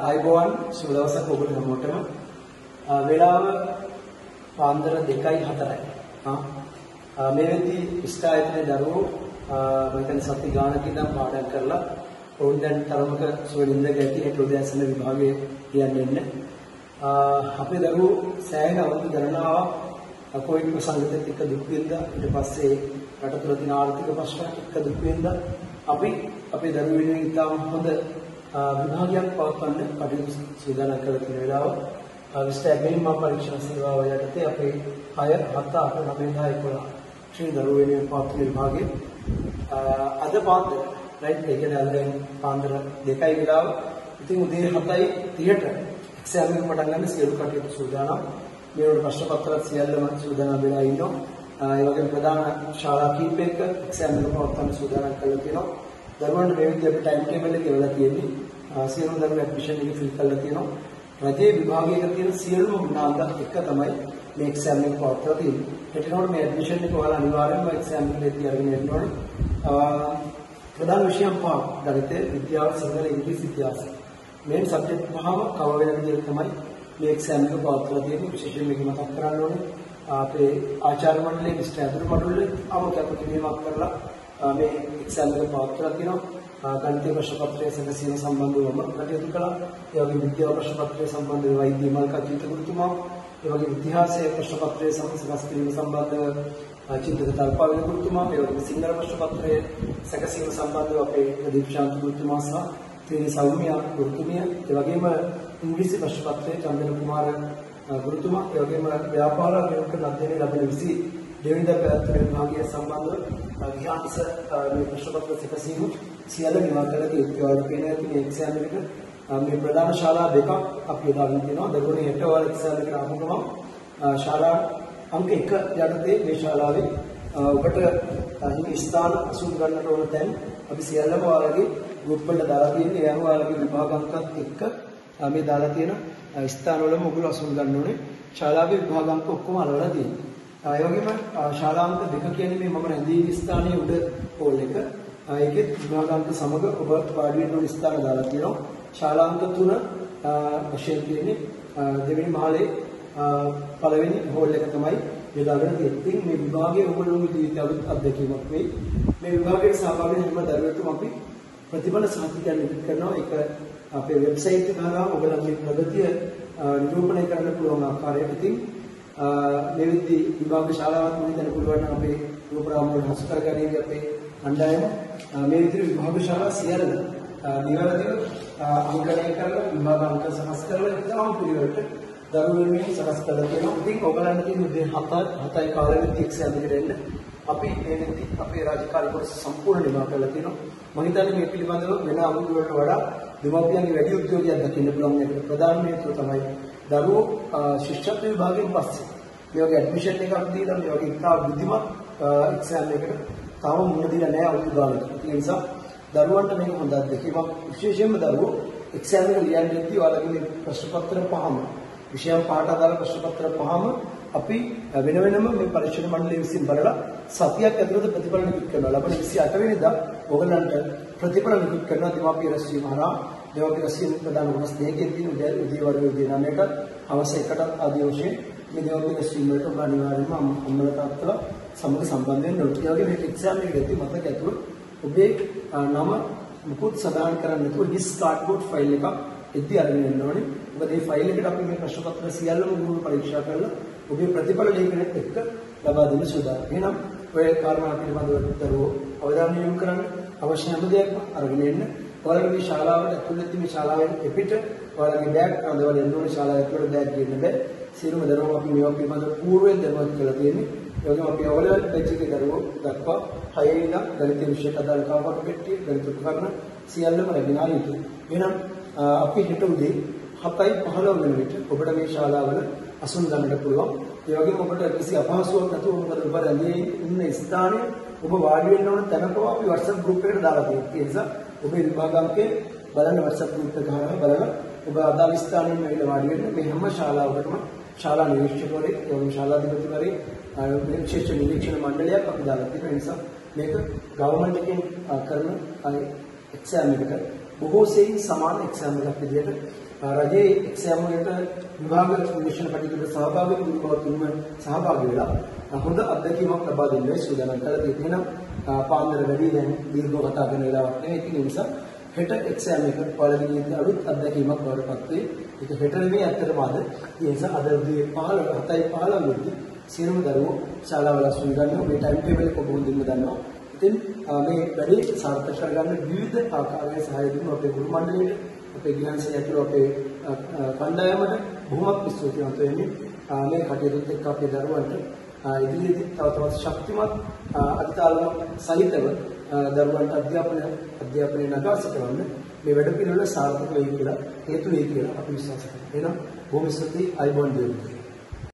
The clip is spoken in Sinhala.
ආයිබෝවන් සුබ දවසක් ඔබට හැමෝටම වෙලාව පාන්දර 2:04යි. ආ මේ වෙද්දී ඉෂ්ට ආයතනයේ දරුවෝ මම හිතන්නේ සති ගානක ඉඳන් පාඩම් කරලා ඔවුන් දැන් තරමක සුවඳින්ද ගැටි හෙට උදෑසන විභාගයේ කියන්නේ ඉන්නේ. අපේ දරුවෝ සෑහෙන අවුරුදු ගණනාවක් කොවිඩ් ප්‍රසංගතෙත් එක්ක දුක් විඳා ඊට පස්සේ රට තුළ තියෙන ආර්ථික ප්‍රශ්න එක්ක දුක් විඳා අපි අපේ දරුවෝ වෙනුවෙන් ඉතාම හොඳ විභාගයක් පවත්වන්න කටයුතු සූදානම් කරලා තියෙන වෙලාව. විශ්ව ඇග්‍රීම් පරීක්ෂණ සේවාව යටතේ අපේ 6 7 8 9 10 11 ශ්‍රී දරුවෝ වෙනුවෙන් පවත්වන විභාගයේ. අද පාන්දර රයිට් ඒ කියන්නේ අද දැන් පාන්දර 2යි වෙලාව. ඉතින් උදේ 7:30ට එක්සෑම් එක පටන් ගන්න සියලු කටයුතු සූදානම්. මේ වල ප්‍රශ්න පත්‍රත් සියල්ලම සූදානම් වෙලා ඉන්නවා. ඒ වගේම ප්‍රධාන ශාලා කීපයක එක්සෑම් එක පවත්වන්න සූදානම් කරලා තියෙනවා දරුවන්ට මේ විදිහට ටයිම් ටේබල් එක එවලා තියෙන්නේ සියලුම දරුවෝ ඇඩ්මිෂන් එක ෆිල් කරලා තියෙනවා. රජයේ විභාගයක තියෙන සියලුම ගුණාංග එක තමයි මේ එක්සෑම් එක පවත්වලා තියෙන්නේ. එතකොට මේ ඇඩ්මිෂන් එක ඔයාලා අනිවාර්යයෙන්ම එක්සෑම් එකේදී අරගෙන යන්න ඕනේ ප්‍රධාන විෂයන් පහ ගණිතය විද්‍යාව සිංහල ඉංග්‍රීසි ඉතිහාසය මේන් සබ්ජෙක්ට් පහම කවර් වෙන විදිහට තමයි මේ එක්සෑම් එක පවත්වලා තියෙන්නේ. විශේෂයෙන් මේක මතක් කරන්න ඕනේ. අපේ ආචාර්ය මණ්ඩලයේ මිස්ටර් අතුරු මඩුල්ලේ අමතක කිරීමක් කරලා මේ එක්සල් එක පවත්වලා තියෙනවා. ගණිතීය ප්‍රශ්න පත්‍රය සැකසීම සම්බන්ධවම කටයුතු කළා. ඒ වගේම විද්‍යාව ප්‍රශ්න පත්‍රය සම්බන්ධව වෛද්‍ය මාල්කා චින්තකතුමා ඒ වගේම ඉතිහාසයේ ප්‍රශ්න පත්‍රය සමස්කස් කිරීම සම්බන්ධ චින්තක තල්පාවිල කුරුතුමා. ඒ වගේම සිංහල ප්‍රශ්න පත්‍රයේ සැකසීම සම්බන්ධව අපේ ප්‍රදීප් ශාන්ත කුරුතුමා සහ තේරි සෞම්‍ය කුරුතුමිය ඒ වගේම ඉංග්‍රීසි ප්‍රශ්න පත්‍රයේ චන්දන කුමාර ගුරුතුමා. ඒ වගේම ව්‍යාපාර නියෝක අධ්‍යයනයේ ලැබෙන 20 දෙවනිදා පැවැත්වෙන විභාගය සම්බන්ධව විහාංශ මේ ප්‍රශ්නපත්‍ර සිපසීම සියල්ල නිවාර කළ යුත්තේ ඔයාලට පේන ඇති මේ එක්සෑම් එකට මේ ප්‍රධාන ශාලා දෙකක් අපි යොදාගෙන තියෙනවා දෙගොනේ හෙට ඔයාලා එක්සෑම් එකට ආපු ගමන් ශාලා අංක 1 යටතේ මේ ශාලාවේ ඔබට අනික ස්ථාන අසුන් ගන්නට ඕන තැන් අපි සියල්ලම ඔයාලගේ ගෲප් වලට දාලා තියෙන්නේ. ඒ අනුව ඔයාලගේ විභාග අංකත් එක්ක මේ දාලා තියෙන ස්ථාන වලම ඔගොල්ලෝ අසුන් ගන්න ඕනේ. ශාලාවේ විභාග අංක ඔක්කොම අලවලා තියෙනවා. ඒ වගේම ශාලාංක දෙක කියන්නේ මේ මම රැඳී ස්ථානයේ උඩ හෝල් එක. ඒකෙත් විභාගාංක සමග ඔබ වාඩි වෙන්න ඕන ස්ථාන දාලා තියෙනවා. ශාලාංක තුන වශයෙන් කියන්නේ දෙවෙනි මහලේ පළවෙනි හෝල් එක තමයි යොදාගෙන තියෙන්නේ. ඉතින් මේ විභාගයේ ඔයගොල්ලෝගේ ජීවිතය අලුත් අත්දැකීමක් වෙයි. මේ විභාගයට සහභාගී වෙන හැම දරුවෙකුම අපි ප්‍රතිඵල සාහිත්‍යයක් නිකුත් කරනවා. ඒක අපේ වෙබ්සයිට් එක හරහා ඔයගොල්ලන්ගේ ප්‍රගතිය නිරූපණය කරන්න පුළුවන් ආකාරයට ඉතින් මේ විදිහේ විභාග ශාලාවක් මම හිතන්න පුළුවන් නම් අපේ ප්‍රෝග්‍රෑම් වල හසු කරගන්නේ අපේ අණ්ඩායම මේ විදිහේ විභාග ශාලා සියල්ල නිවැරදිව අංකණය කරලා විභාග අංක සකස් කරලා ඉතාම පිළිවෙලට දරුවෝ වෙනුවෙන් සකස් කරලා තියෙනවා. ඉතින් ඔයගලන්ට තියෙන උදේ 7 7යි කාලෙත් එක්සෑම් එකට එන්න. අපි මේ විදිහ අපේ රාජකාරී කොටස සම්පූර්ණ නිමා කරලා තියෙනවා. මම හිතන්නේ මේ පිළිබඳව වෙන අමුතු වලට වඩා දෙමාපියන්ගේ වැඩි උද්‍යෝගයක් දකින්න පුළුවන් මේක ප්‍රධාන හේතුව තමයි දරුවෝ ශිෂ්‍යත්ව විභාගයෙන් පස්සේ මේ වගේ ඇඩ්මිෂන් එකක් දීලා මේ වගේ ඉතා බුද්ධිමත් එක්සෑම් එකකට තාම මුණ දීලා නැහැ අවුරුදු ගානක්. ඒ නිසා දරුවන්ට මේක හොඳ අත්දැකීමක්. විශේෂයෙන්ම දරුවෝ එක්සෑම් එක ලියන්නේදී ඔයාලගේ මේ ප්‍රශ්න පත්‍ර පහම විෂයන් පහට අදාළ ප්‍රශ්න පත්‍ර පහම අපි වෙන වෙනම මේ පරීක්ෂණ මණ්ඩලය විසින් බලලා සතියක් ඇතුළත ප්‍රතිඵල නිකුත් කරනවා. ලබන 28 වෙනිදා ඕගලන්ට ප්‍රතිඵල නිකුත් කරනවා දෙමාපිය රැස්වීම හරහා දෙමාපිය රැස්වීම ප්‍රදාන කොටස් දෙකකින් තියෙන උදේ උදේ වරුවේ උදේ 9ට හවස 1ට ආදී වශයෙන් මේ දෙමාපිය රැස්වීම වලට ඔබ අනිවාර්යයෙන්ම අම්මලා තාත්තලා සමග සම්බන්ධ වෙන්න ඕනේ. ඒ වගේ මේ එක්සෑම් එකේදී මතක ඇතුළු ඔබේ නම මුකුත් සදාන් කරන්න නැතුව ඩිස් කාඩ්බෝඩ් ෆයිල් එකක් එද්දි අරගෙන යන්න ඕනේ. මොකද මේ ෆයිල් එකට අපි මේ ප්‍රශ්න පත්‍ර සියල්ලම ගුරු පරීක්ෂා කරලා ඔබේ ප්‍රතිඵල ලේඛනයත් එක්ක ලබා දෙන්න සූදානම්. එහෙනම් ඔය කාරණා පිළිබඳව දරුවෝ අවධානය යොමු කරන්න අවශ්‍ය හැම දෙයක්ම අරගෙන එන්න. ඔයාලගේ මේ ශාලාවට ඇතුළත මේ ශාලාවෙන් එපිට ඔයාලගේ බෑග් අඳවල එන්න ඕනේ ශාලාව ඇතුළට බෑග් ගන්න බෑ. සියලුම දරුවෝ අපි මේවා පිළිබඳව పూర్වෙන් දැනුවත් කරලා තියෙන්නේ. ඒ වගේම අපි අවලවල් බැච් එකේ දරුවෝ දක්වා 6 ඉඳන් ගණිත විෂයට අදාළ කාපට පෙට්ටිය ගණිත උපකරණ සියල්ලම ලැබෙන ආයුතු. එහෙනම් අපි හෙට උදේ 7:15 වෙන විට ඔබට මේ ශාලාවල අසුන් ගන්නට පුළුවන්. ඒ වගේම ඔබට කිසි අපහසුාවක් නැතුව මොකද ඔබ රැඳී ඉන්න ස්ථානයේ ඔබ වාඩි වෙන්න ඕන තැනක අපි WhatsApp group එකට දාලා තියෙනවා. ඒ නිසා ඔබේ විභාගාංකය බලන්න WhatsApp group එක ගහලා බලලා ඔබ අදාළ ස්ථානයේ ඇවිල්ලා වාඩි වෙන්න මේ හැම ශාලාවකටම ශාලා නිරීක්ෂකවරයෙක් ඒ වගේම ශාලාධිපතිවරයෙක් විශේෂ නිරීක්ෂණ මණ්ඩලයක් අපි දාලා තියෙනවා. ඒ නිසා මේක ගවර්න්මන්ට් එකෙන් කරන එක්සෑම් එකට බොහෝ සෙයින් සමාන එක්සෑම් එකක් විදිහට රජයේ එක්සෑම් වලට විභාග නිරීක්ෂණ කටයුතු සහභාගී වුණු බව තුන්ව සහභාගී වෙලා හොඳ අත්දැකීමක් ලබා දෙන්න සූදානම් කරලා තියෙනවා. පාන්දර වැඩි දැන් දීර්ඝව කතා කරන වෙලාවක් නෙවෙයි. ඒ නිසා හෙට එක්සෑම් එක පළවෙනි අලුත් අත්දැකීමක් බවට පත් වේ. ඒක හෙට නෙමෙයි ඇත්තටම අද. ඒ නිසා අද උදේ 15 7යි 15 වෙනිදා සියලුම දරුවෝ ශාලාවල අසුන් ගන්නවා. මේ ටයිම් ටේබල් එක කොහොමද දෙන්න දන්නවා. ඉතින් මේ වැඩේ සාර්ථක කරගන්න විවිධ ආකාරයේ සහාය දුන්නු අපේ ගුරු මණ්ඩලයට, අපේ ගිලන්සය ඇතුළු අපේ කණ්ඩායමට බොහොමත් ස්තුතිවන්ත වෙන්නේ. මේ කටයුතුත් එක්ක අපේ දරුවන්ට ඉදිරියේදී තව තවත් ශක්තිමත් අධිතාලම සහිතව දරුවන්ට අධ්‍යාපන අධ්‍යාපනය නගා සිටවන්න මේ වැඩ පිළිවෙල සාර්ථක වෙයි කියලා හේතු වෙයි කියලා අපි විශ්වාස කරනවා. එහෙනම් බොහොම ස්තුතියි අයිබෝන් දෙවියන්.